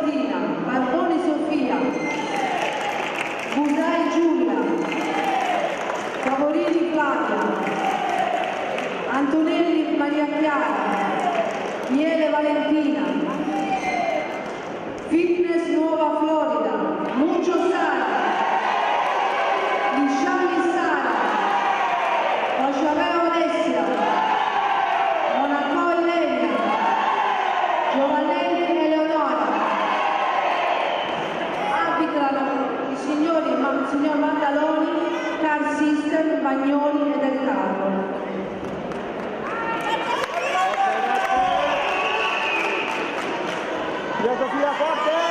Martina, Barbone Sofia, Busai Giulia, Favorini Flavia, Antonelli Maria Chiara, Miele Valentina, Fitness Nuova Florida, Muccio Sani. signor Vandaloni, Car Sister, Bagnoli e Del Carlo. Grazie. forte!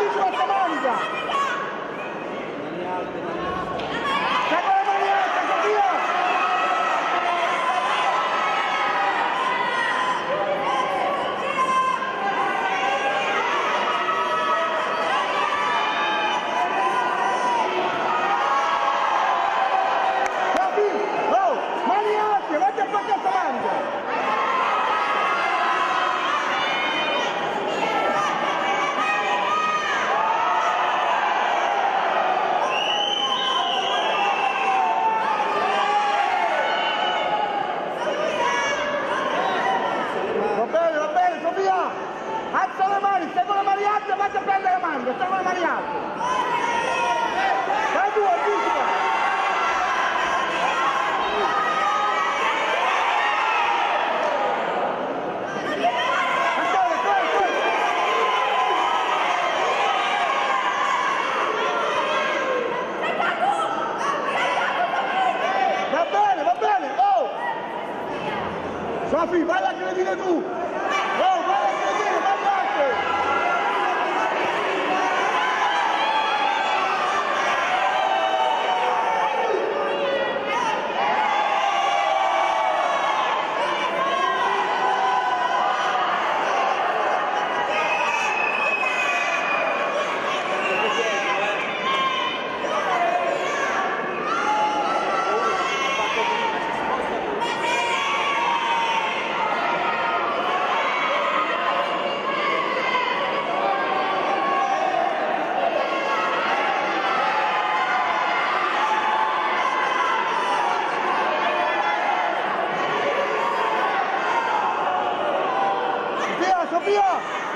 Thank you, Magro, está malariado. Vai duas, música. Vai bene, va bene, oh! Safi, vai lá que ele vira tu! 不要。